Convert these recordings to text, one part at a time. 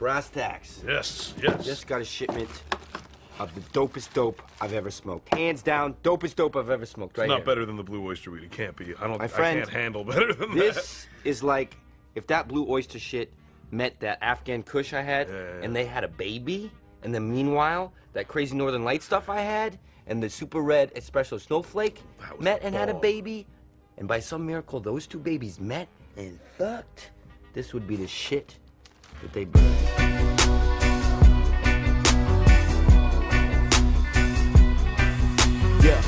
Brass tacks. Yes, yes. Just got a shipment of the dopest dope I've ever smoked. Hands down, dopest dope I've ever smoked. Right it's not here. better than the blue oyster weed. It can't be. I don't. My friend, I can't handle better than This This is like if that blue oyster shit met that Afghan Kush I had, Yeah, yeah, yeah. and they had a baby, and then meanwhile that crazy Northern Light stuff I had, and the super red espresso snowflake met and had a baby, and by some miracle those two babies met and fucked. This would be the shit that they burned. Yeah.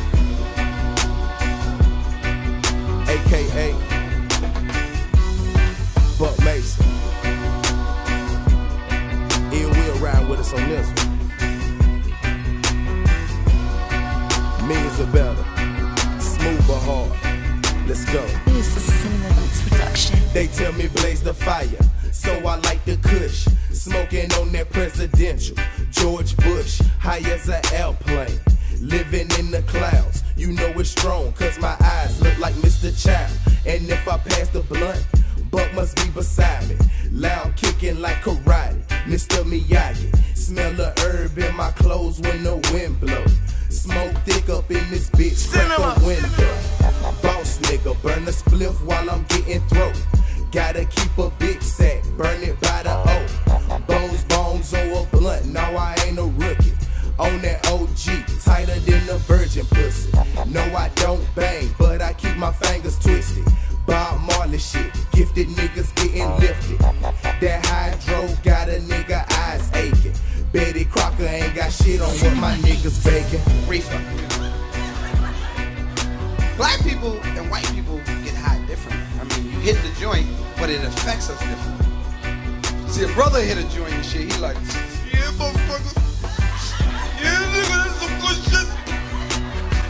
AKA Buck Mason. Ill will ride with us on this one. Millions are better. Smooth but hard. Let's go. This is a Cinema Beats production. They tell me blaze the fire, so I like the kush. Smoking on that presidential George Bush, high as an airplane. Living in the clouds, you know it's strong, cause my eyes look like Mr. Child. And if I pass the blunt, Buck must be beside me. Loud kicking like karate, Mr. Miyagi. Smell the herb in my clothes when the wind blow. Smoke thick up in this bitch, crack the window. Boss nigga, burn the spliff while I'm getting throat. Gotta keep a big sack, burn it by the O. Bones, bones, or a blunt, now I ain't a rookie. On that OG, tighter than a virgin pussy. No, I don't bang, but I keep my fingers twisted. Bob Marley shit, gifted niggas getting lifted. That hydro got a nigga eyes aching. Betty Crocker ain't got shit on what my niggas baking. reefer. Black people and white people get high different. I mean, you hit the joint, but it affects us different. See, a brother hit a joint and shit, he like, yeah, motherfucker. Yeah, nigga, that's some good shit.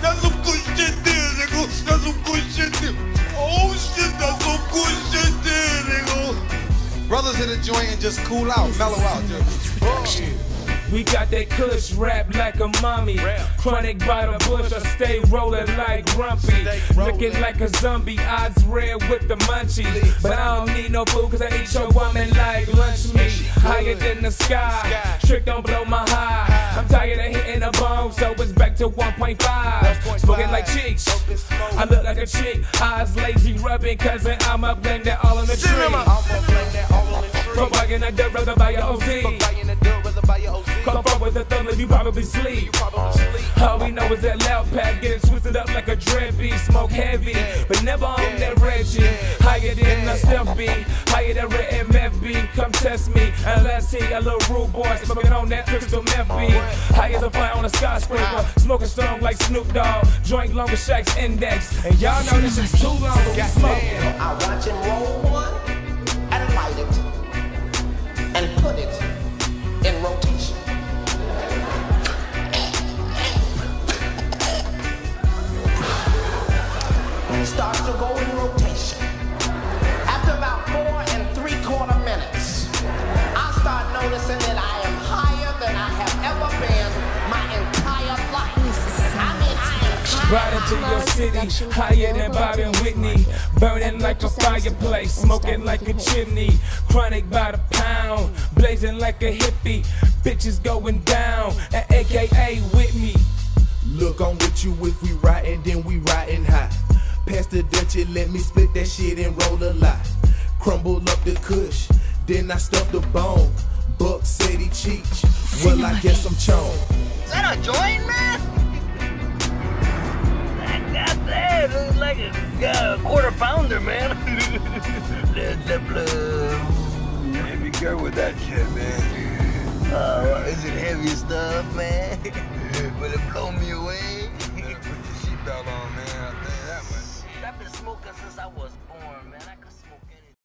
That's some good shit there, nigga. That's some good shit there. Oh shit, that's some good shit there, nigga. Brothers hit a joint and just cool out, mellow out. Just, oh, We got that kush rap like a mommy. Chronic by the bush, I stay rolling like grumpy. Looking like a zombie, eyes red with the munchies. But I don't need no food cause I eat your woman like lunch meat. Higher than the sky, trick don't blow my high. I'm tired of hitting the bone, so it's back to 1.5. Smoking like cheeks, I look like a chick. Eyes lazy rubbing, cousin, I'm up blend that all on the tree. From bugging a dirt brother by your OZ. Come from with a thumb if you probably sleep. All we know is that loud pack getting twisted up like a dread beat. Smoke heavy, but never on that red shit. Higher than a step beat, higher than red MF beat. Come test me, and let's see a little rude boy smoking on that crystal meth beat. High as a fire on a skyscraper, smoking strong like Snoop Dogg. Joint long longer Shack's index, and y'all know this is too long, but we smoking. Am Right into your city, higher than Bobby and Whitney. Burning like a fireplace, smoking like a chimney. Chronic by the pound, blazing like a hippie. Bitches going down, and AKA with me. Look, I'm with you if we riding, then we riding high. Pass the Dutch let me split that shit and roll a lot. Crumble up the kush, then I stuff the bone. Buck said he cheech. Well, I guess I'm chone. Is that a joint, man? Damn, looks like a uh, quarter pounder, man.